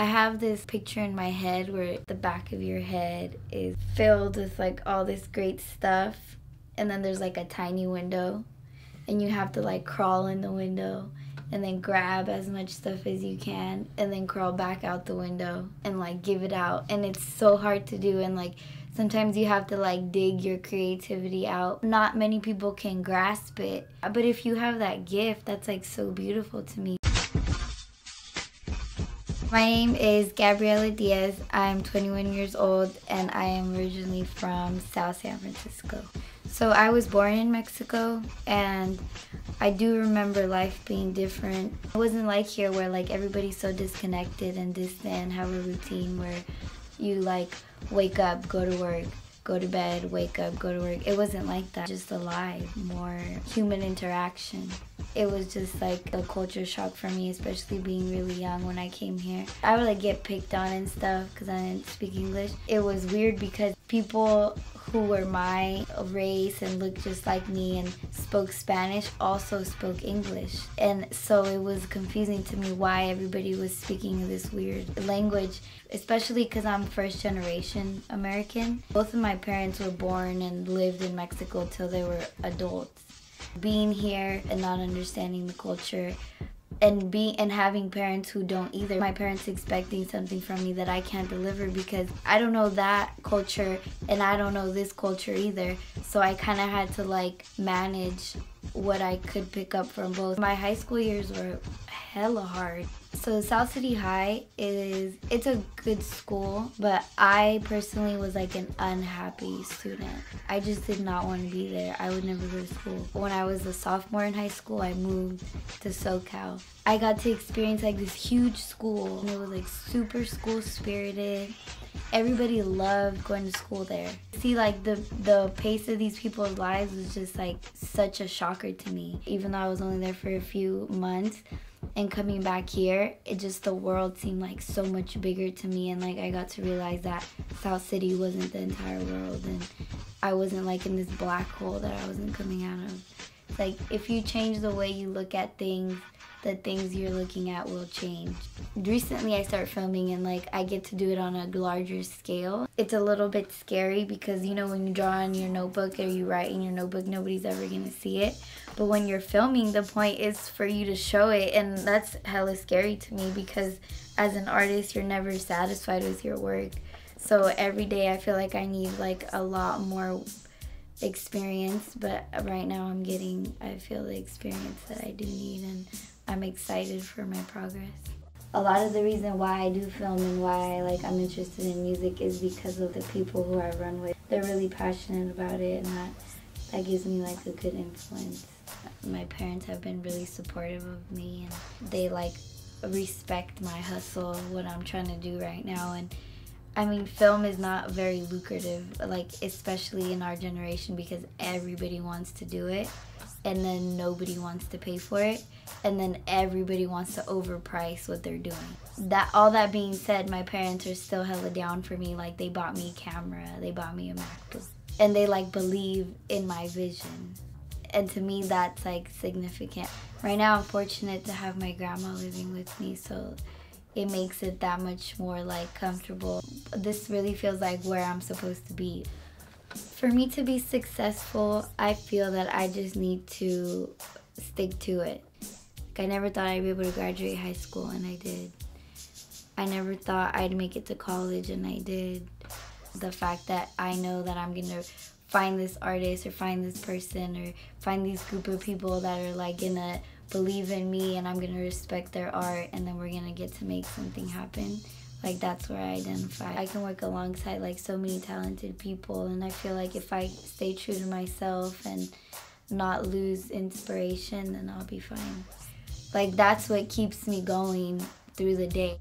I have this picture in my head where the back of your head is filled with like all this great stuff and then there's like a tiny window and you have to like crawl in the window and then grab as much stuff as you can and then crawl back out the window and like give it out and it's so hard to do and like sometimes you have to like dig your creativity out. Not many people can grasp it but if you have that gift that's like so beautiful to me my name is Gabriela Diaz. I'm 21 years old and I am originally from South San Francisco. So I was born in Mexico and I do remember life being different. It wasn't like here where like everybody's so disconnected and distant have a routine where you like wake up, go to work, go to bed, wake up, go to work. It wasn't like that. Just alive, more human interaction. It was just like a culture shock for me, especially being really young when I came here. I would like get picked on and stuff because I didn't speak English. It was weird because people who were my race and looked just like me and spoke Spanish also spoke English. And so it was confusing to me why everybody was speaking this weird language, especially because I'm first generation American. Both of my parents were born and lived in Mexico till they were adults. Being here and not understanding the culture and being and having parents who don't either. My parents expecting something from me that I can't deliver because I don't know that culture and I don't know this culture either. So I kind of had to like manage what I could pick up from both. My high school years were hella hard. So South City High is it's a good school, but I personally was like an unhappy student. I just did not want to be there. I would never go to school. When I was a sophomore in high school, I moved to SoCal. I got to experience like this huge school and it was like super school spirited. Everybody loved going to school there. See like the the pace of these people's lives was just like such a shocker to me. Even though I was only there for a few months, and coming back here it just the world seemed like so much bigger to me and like i got to realize that south city wasn't the entire world and i wasn't like in this black hole that i wasn't coming out of like if you change the way you look at things the things you're looking at will change. Recently I start filming and like I get to do it on a larger scale. It's a little bit scary because you know when you draw in your notebook or you write in your notebook nobody's ever gonna see it. But when you're filming the point is for you to show it and that's hella scary to me because as an artist you're never satisfied with your work. So every day I feel like I need like a lot more experience but right now I'm getting I feel the experience that I do need and I'm excited for my progress. A lot of the reason why I do film and why like I'm interested in music is because of the people who I run with. They're really passionate about it and that that gives me like a good influence. My parents have been really supportive of me and they like respect my hustle, what I'm trying to do right now and I mean, film is not very lucrative, like especially in our generation because everybody wants to do it and then nobody wants to pay for it and then everybody wants to overprice what they're doing. That all that being said, my parents are still hella down for me. Like they bought me a camera, they bought me a MacBook, and they like believe in my vision. And to me, that's like significant. Right now, I'm fortunate to have my grandma living with me, so it makes it that much more like comfortable. This really feels like where I'm supposed to be. For me to be successful, I feel that I just need to stick to it. Like I never thought I'd be able to graduate high school, and I did. I never thought I'd make it to college, and I did. The fact that I know that I'm gonna find this artist or find this person or find these group of people that are like gonna believe in me and I'm gonna respect their art and then we're gonna get to make something happen like that's where I identify. I can work alongside like so many talented people and I feel like if I stay true to myself and not lose inspiration then I'll be fine. Like that's what keeps me going through the day.